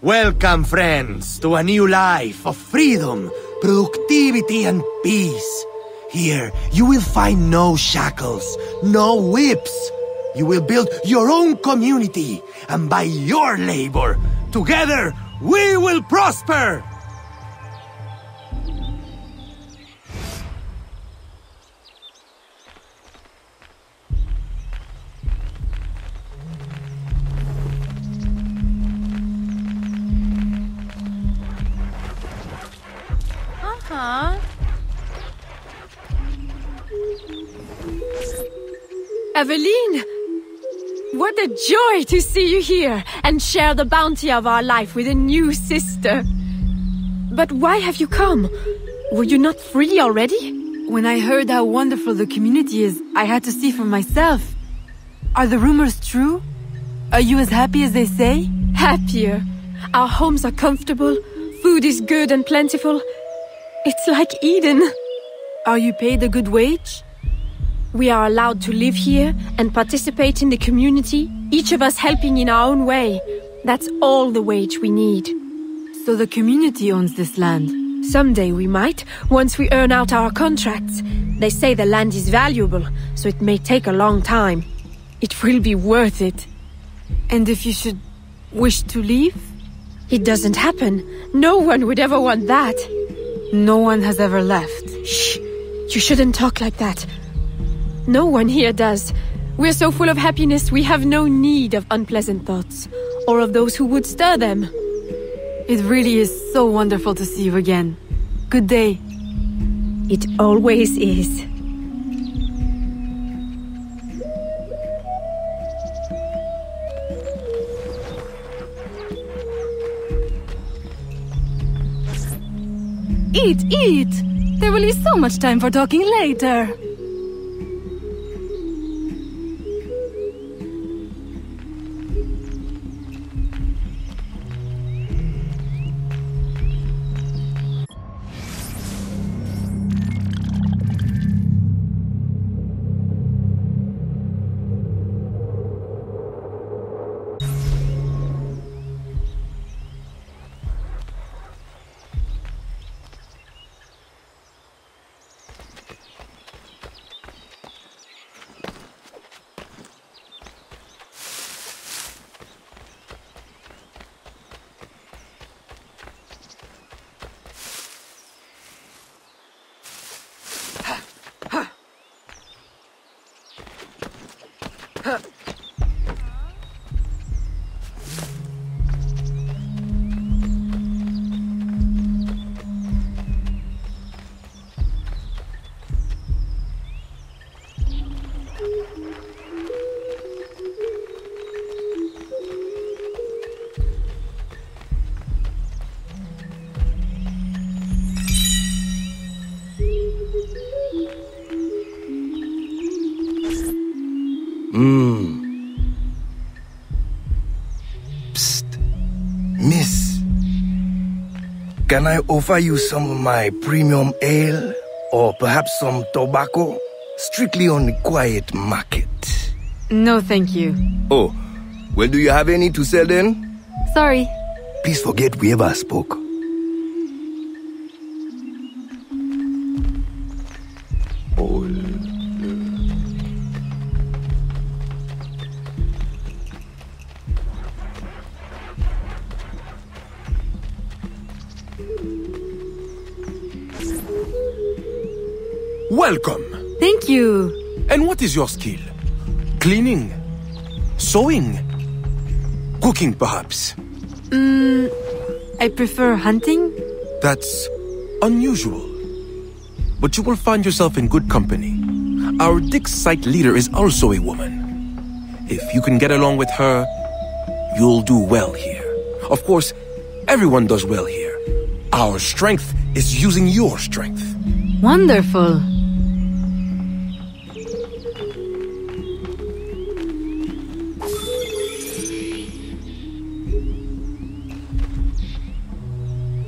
Welcome, friends, to a new life of freedom, productivity, and peace. Here, you will find no shackles, no whips. You will build your own community, and by your labor, together, we will prosper! Aveline! What a joy to see you here and share the bounty of our life with a new sister. But why have you come? Were you not free already? When I heard how wonderful the community is, I had to see for myself. Are the rumors true? Are you as happy as they say? Happier. Our homes are comfortable, food is good and plentiful. It's like Eden. Are you paid a good wage? We are allowed to live here and participate in the community, each of us helping in our own way. That's all the wage we need. So the community owns this land. Someday we might, once we earn out our contracts. They say the land is valuable, so it may take a long time. It will be worth it. And if you should wish to leave? It doesn't happen. No one would ever want that. No one has ever left. Shh! You shouldn't talk like that. No one here does. We're so full of happiness we have no need of unpleasant thoughts, or of those who would stir them. It really is so wonderful to see you again. Good day. It always is. Eat, eat! There will be so much time for talking later. Ha! Psst. Miss. Can I offer you some of my premium ale? Or perhaps some tobacco? Strictly on the quiet market. No, thank you. Oh, well, do you have any to sell then? Sorry. Please forget we ever spoke. Oh, Welcome! Thank you. And what is your skill? Cleaning? Sewing? Cooking, perhaps? Mm, I prefer hunting. That's unusual. But you will find yourself in good company. Our Dix site leader is also a woman. If you can get along with her, you'll do well here. Of course, everyone does well here. Our strength is using your strength. Wonderful.